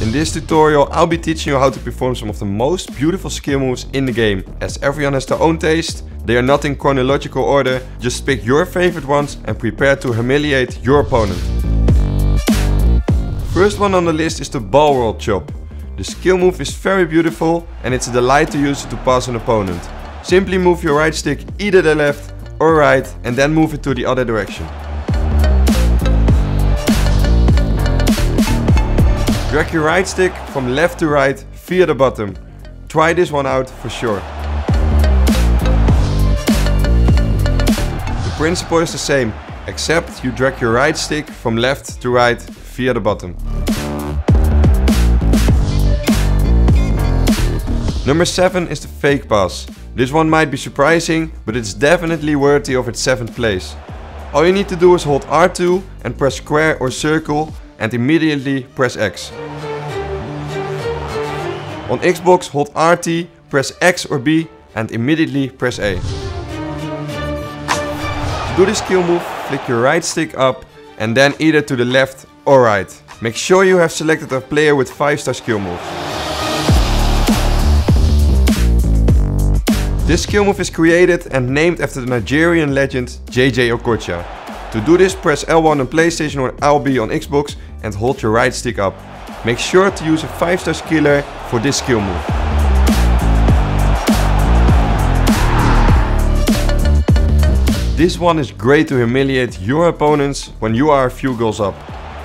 In this tutorial I'll be teaching you how to perform some of the most beautiful skill moves in the game. As everyone has their own taste, they are not in chronological order, just pick your favorite ones and prepare to humiliate your opponent. First one on the list is the ball roll chop. The skill move is very beautiful and it's a delight to use it to pass an opponent. Simply move your right stick either the left or right and then move it to the other direction. Drag your right stick from left to right via the bottom. Try this one out for sure. The principle is the same, except you drag your right stick from left to right via the bottom. Number 7 is the fake pass. This one might be surprising, but it's definitely worthy of its 7th place. All you need to do is hold R2 and press square or circle and immediately press X. On Xbox hold RT, press X or B and immediately press A. To do this skill move, flick your right stick up and then either to the left or right. Make sure you have selected a player with 5 star skill move. This skill move is created and named after the Nigerian legend JJ Okocha. To do this press L1 on PlayStation or LB on Xbox and hold your right stick up. Make sure to use a 5 star skiller for this skill move. This one is great to humiliate your opponents when you are a few goals up.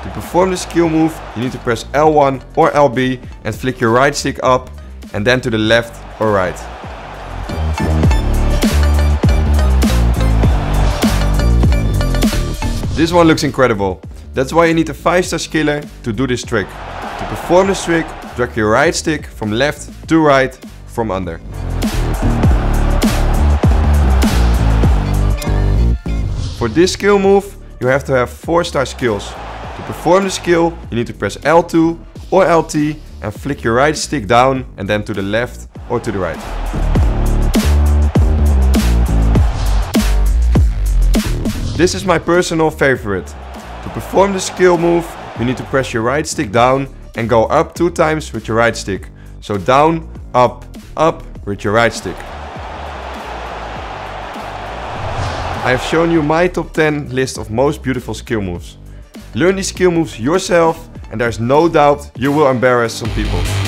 To perform this skill move you need to press L1 or LB and flick your right stick up and then to the left or right. This one looks incredible. That's why you need a 5 star skiller to do this trick. To perform this trick, drag your right stick from left to right from under. For this skill move, you have to have 4 star skills. To perform the skill, you need to press L2 or LT and flick your right stick down and then to the left or to the right. This is my personal favorite. Perform the skill move, you need to press your right stick down and go up two times with your right stick. So down, up, up with your right stick. I have shown you my top 10 list of most beautiful skill moves. Learn these skill moves yourself and there's no doubt you will embarrass some people.